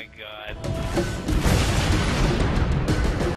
my God.